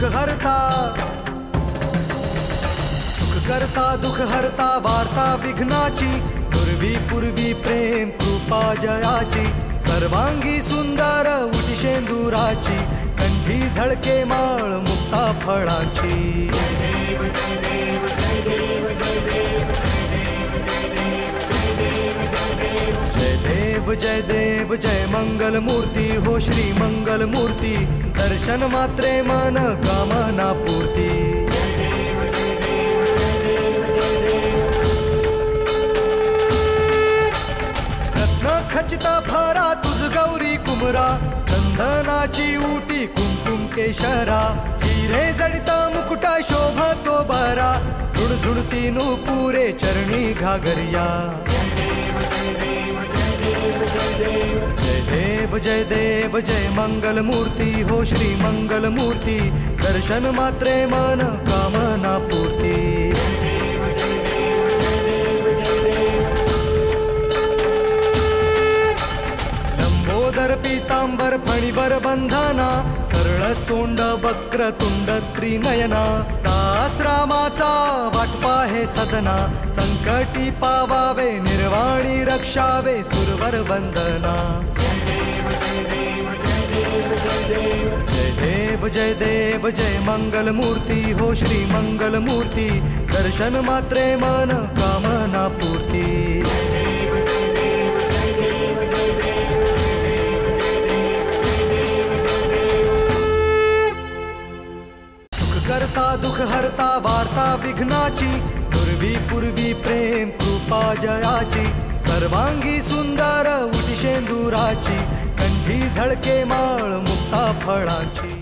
दुख हरता सुख करता, दुख हरता, वार्ता विघ्नाची। पूर्वी पूर्वी, प्रेम, कृपा, जयाची। सर्वांगी सुंदर, उठी शेंदुराची। कंठी झळके, माळ, मुक्ता फळाची। जय देव जय देव, जय मंगल मूर्ती हो श्री मंगल मूर्ती दर्शन मात्रे मन कामना पूर्ती. रत्न खचिता फारा तुझ गौरी कुमरा चंदनाची उटी कुमकुम केशरा. हिरे जडिता मुकुटा शोभा तो बारा. झुडझुडती नू पुरे चरणी घागरिया. जय देव जय देव जय मंगल मूर्ती हो श्री मंगल मूर्ती दर्शन मात्रे मन कामना पूर्ती। लंबोदर पीतांबर फणीवर बंधना सरळ सोंड वक्र तुंड त्रिनयना हे सदना संकटी पावावे निर्वाणी रक्षावे सुरवर वंदना देव जय देव जय मंगल मूर्ती, हो श्री मंगल मूर्ती, दर्शन मात्रे मन, कामना पूर्ती। सुख करता, दुःख हरता, वार्ता विघ्नाची, पूर्वी पूर्वी प्रेम, कृपा जयाची। सर्वांगी सुंदर उटी शेंदुराची, कंठी झळके माळ, मुक्ता फळाची।